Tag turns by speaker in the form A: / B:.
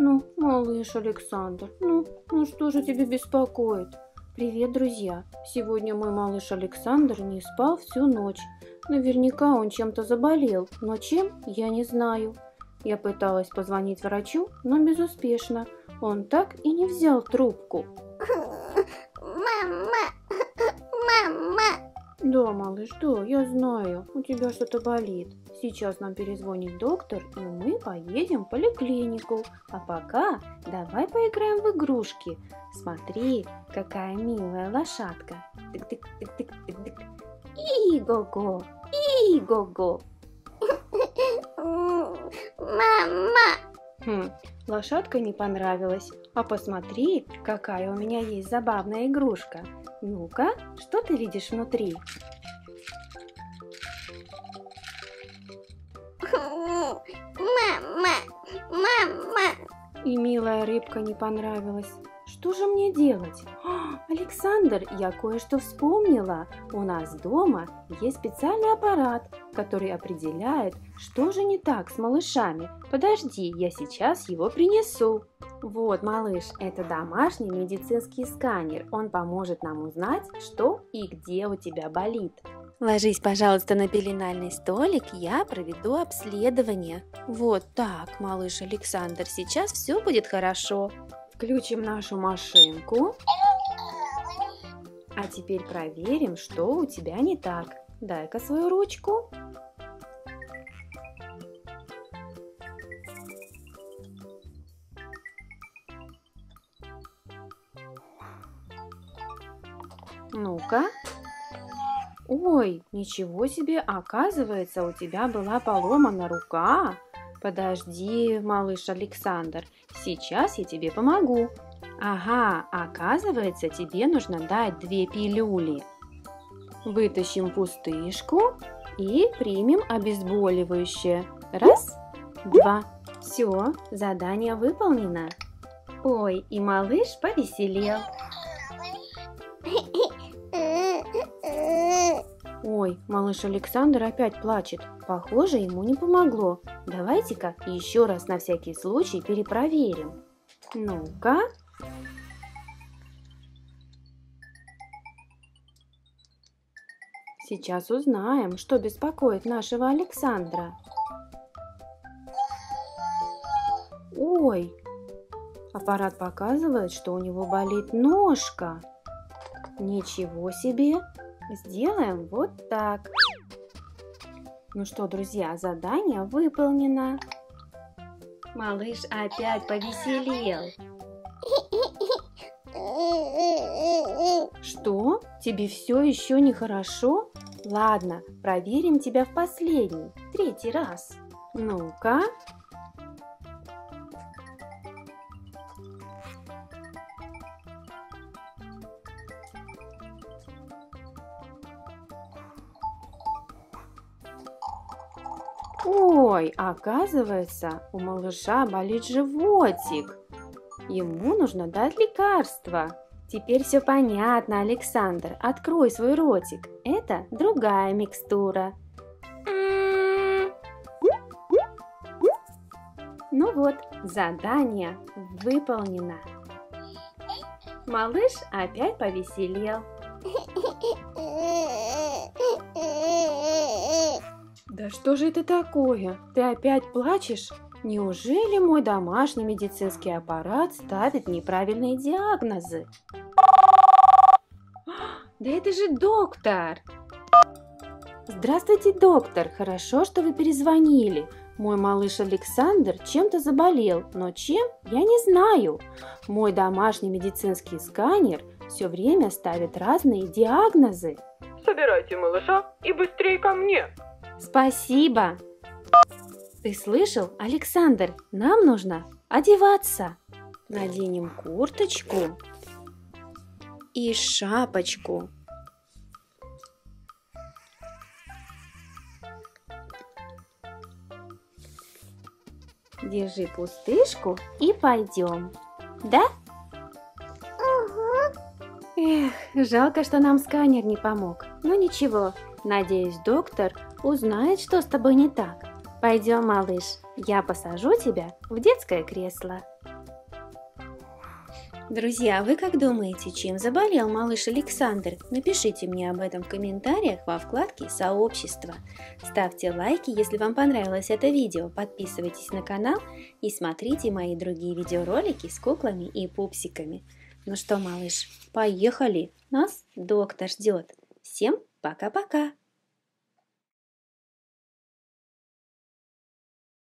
A: Ну, малыш Александр, ну, ну что же тебя беспокоит? Привет, друзья! Сегодня мой малыш Александр не спал всю ночь. Наверняка он чем-то заболел, но чем, я не знаю. Я пыталась позвонить врачу, но безуспешно. Он так и не взял трубку. Да, малыш, да, я знаю, у тебя что-то болит. Сейчас нам перезвонит доктор, и мы поедем в поликлинику. А пока давай поиграем в игрушки. Смотри, какая милая лошадка. И-го-го, и-го-го.
B: Мама!
A: Хм, лошадка не понравилась. А посмотри, какая у меня есть забавная игрушка. Ну-ка, что ты видишь внутри?
B: Мама! Мама!
A: И милая рыбка не понравилась. Что же мне делать? А, Александр, я кое-что вспомнила. У нас дома есть специальный аппарат, который определяет, что же не так с малышами. Подожди, я сейчас его принесу. Вот, малыш, это домашний медицинский сканер. Он поможет нам узнать, что и где у тебя болит. Ложись, пожалуйста, на пеленальный столик, я проведу обследование. Вот так, малыш Александр, сейчас все будет хорошо. Включим нашу машинку. А теперь проверим, что у тебя не так. Дай-ка свою ручку. Ну-ка. Ой, ничего себе, оказывается, у тебя была поломана рука. Подожди, малыш Александр, сейчас я тебе помогу. Ага, оказывается, тебе нужно дать две пилюли. Вытащим пустышку и примем обезболивающее. Раз, два. Все, задание выполнено. Ой, и малыш повеселел. Ой, малыш Александр опять плачет. Похоже, ему не помогло. Давайте-ка еще раз на всякий случай перепроверим. Ну-ка. Сейчас узнаем, что беспокоит нашего Александра. Ой, аппарат показывает, что у него болит ножка. Ничего себе! Сделаем вот так. Ну что, друзья, задание выполнено. Малыш опять повеселел. Что? Тебе все еще нехорошо? Ладно, проверим тебя в последний, третий раз. Ну-ка. Ой, оказывается, у малыша болит животик. Ему нужно дать лекарство. Теперь все понятно, Александр. Открой свой ротик. Это другая микстура. Ну вот, задание выполнено. Малыш опять повеселел. Да что же это такое? Ты опять плачешь? Неужели мой домашний медицинский аппарат ставит неправильные диагнозы? Да это же доктор! Здравствуйте, доктор! Хорошо, что вы перезвонили. Мой малыш Александр чем-то заболел, но чем, я не знаю. Мой домашний медицинский сканер все время ставит разные диагнозы.
C: Собирайте малыша и быстрее ко мне.
A: Спасибо. Ты слышал, Александр? Нам нужно одеваться. Наденем курточку и шапочку. Держи пустышку и пойдем. Да? Эх, жалко, что нам сканер не помог. Но ничего, надеюсь, доктор узнает, что с тобой не так. Пойдем, малыш, я посажу тебя в детское кресло. Друзья, вы как думаете, чем заболел малыш Александр? Напишите мне об этом в комментариях во вкладке «Сообщество». Ставьте лайки, если вам понравилось это видео, подписывайтесь на канал и смотрите мои другие видеоролики с куклами и пупсиками. Ну что, малыш, поехали! Нас доктор ждет. Всем пока-пока!